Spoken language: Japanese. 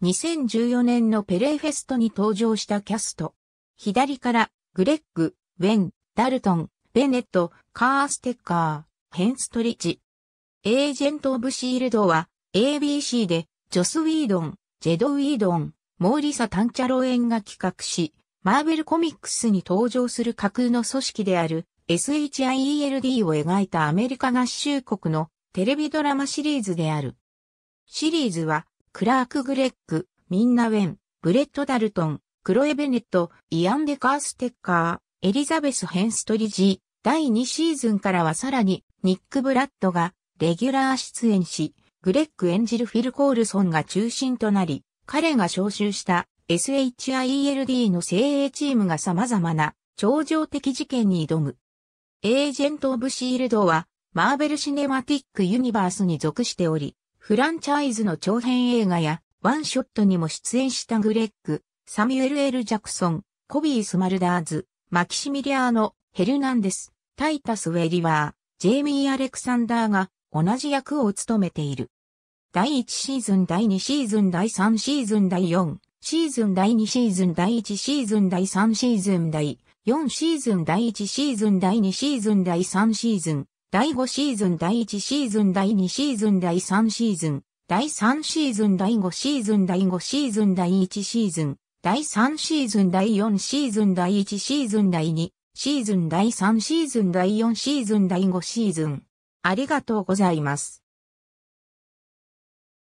2014年のペレイフェストに登場したキャスト。左からグレッグ、ウェン、ダルトン、ベネット、カーステッカー、ヘンストリッチ。エージェント・オブ・シールドは ABC でジョス・ウィードン、ジェド・ウィードン、モーリサ・タンチャロエンが企画し、マーベルコミックスに登場する架空の組織である SHIELD を描いたアメリカ合衆国のテレビドラマシリーズである。シリーズはクラーク・グレッグ、ミンナ・ウェン、ブレッド・ダルトン、クロエ・ベネット、イアン・デカーステッカー、エリザベス・ヘンストリジー、第2シーズンからはさらに、ニック・ブラッドが、レギュラー出演し、グレッグ演じるフィル・コールソンが中心となり、彼が招集した SHIELD の精鋭チームが様々な超常的事件に挑む。エージェント・オブ・シールドは、マーベル・シネマティック・ユニバースに属しており、フランチャイズの長編映画やワンショットにも出演したグレッグ、サミュエル・エル・ジャクソン、コビー・スマルダーズ、マキシミリアーノ、ヘルナンデス、タイタス・ウェリワー、ジェイミー・アレクサンダーが同じ役を務めている。第1シーズン、第2シーズン、第3シーズン、第4シーズン、第2シーズン、第1シーズン、第3シーズン、第4シーズン、第1シーズン、第2シーズン、第3シーズン、第5シーズン第1シーズン第2シーズン第3シーズン第3シーズン第5シーズン第5シーズン第1シーズン第3シーズン第4シーズン第1シーズン第2シーズン第3シーズン第4シーズン第5シーズンありがとうございます。